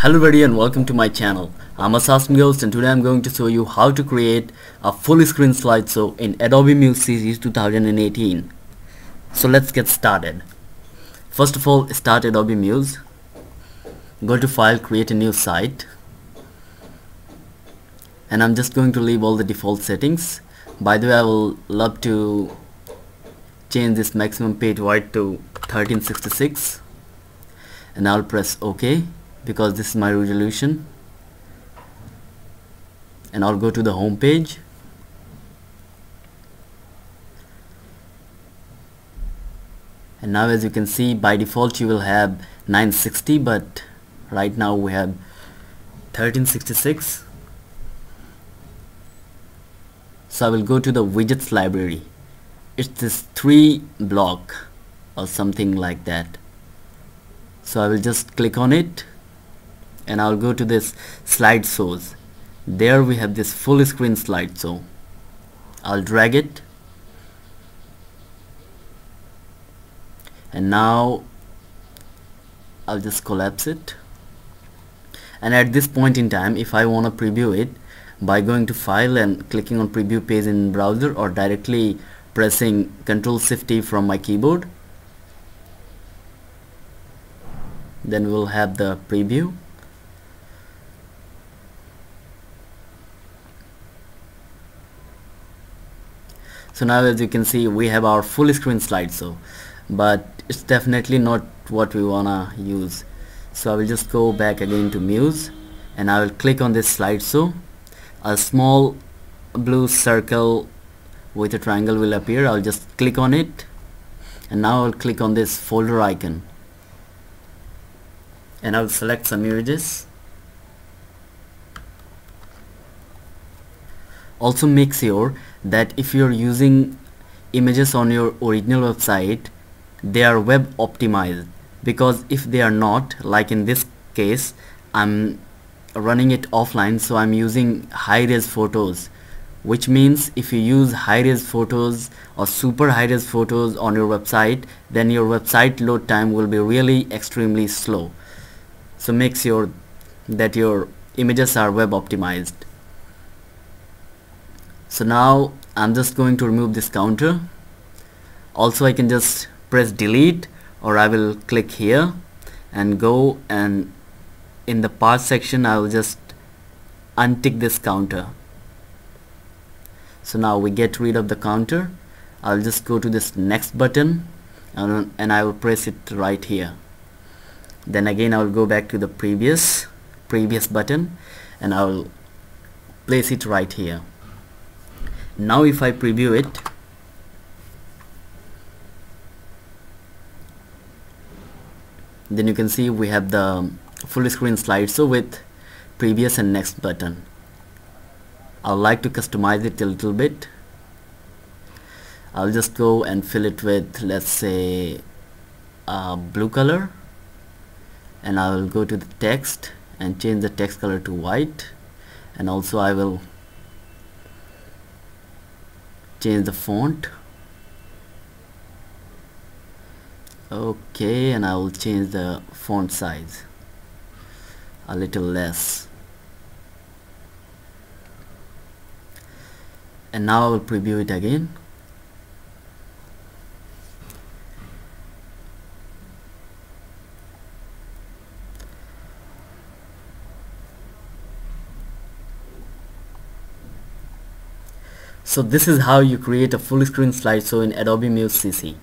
Hello everybody and welcome to my channel. I'm Assassin Ghost and today I'm going to show you how to create a full screen slideshow in Adobe Muse CC 2018. So let's get started. First of all start Adobe Muse. Go to file create a new site and I'm just going to leave all the default settings. By the way I will love to change this maximum page width to 1366 and I'll press OK because this is my resolution. And I'll go to the home page. And now as you can see by default you will have 960 but right now we have 1366 so I will go to the widgets library. It's this three block or something like that. So I will just click on it and I'll go to this slideshows there we have this full screen slideshow I'll drag it. And now I'll just collapse it. And at this point in time if I want to preview it by going to file and clicking on preview page in browser or directly pressing Ctrl Shift T from my keyboard then we'll have the preview so now as you can see we have our full screen slideshow but it's definitely not what we wanna use. So I will just go back again to Muse and I will click on this slideshow a small blue circle with a triangle will appear. I'll just click on it and now I'll click on this folder icon. And I'll select some images also make sure that if you're using images on your original website they are web optimized. Because if they are not like in this case I'm running it offline so I'm using high-res photos which means if you use high-res photos or super high-res photos on your website then your website load time will be really extremely slow. So make sure that your images are web optimized so now I'm just going to remove this counter. Also I can just press delete or I will click here and go and in the path section I will just untick this counter. So now we get rid of the counter. I'll just go to this next button and, and I will press it right here. Then again I will go back to the previous previous button and I will place it right here now if I preview it then you can see we have the full screen slideshow with previous and next button. I would like to customize it a little bit. I'll just go and fill it with let's say a blue color. And I will go to the text and change the text color to white. And also I will change the font. Okay and I will change the font size a little less. And now I will preview it again So this is how you create a full screen slideshow in Adobe Muse CC.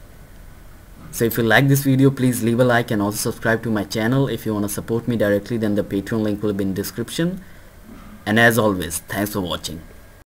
So if you like this video please leave a like and also subscribe to my channel. If you want to support me directly then the Patreon link will be in description. And as always thanks for watching.